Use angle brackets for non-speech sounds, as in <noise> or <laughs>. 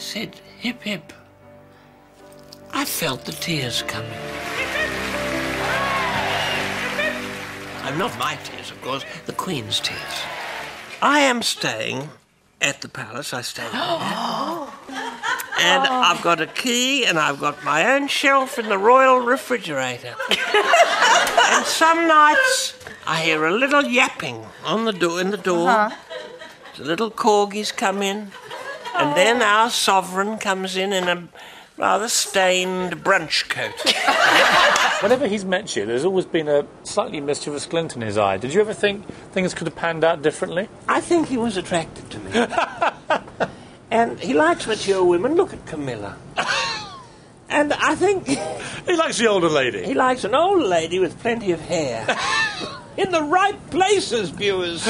said hip hip, I felt the tears coming. I'm not my tears, of course, the Queen's tears. I am staying at the palace. I stay there. <gasps> And I've got a key and I've got my own shelf in the royal refrigerator. <laughs> and some nights I hear a little yapping on the door in the door. Uh-huh. The little corgis come in. And then our sovereign comes in in a rather stained brunch coat. <laughs> Whenever he's met you, there's always been a slightly mischievous glint in his eye. Did you ever think things could have panned out differently? I think he was attracted to me. <laughs> and he likes mature women. Look at Camilla. <laughs> and I think He likes the older lady. he likes an old lady with plenty of hair. In the right places, viewers.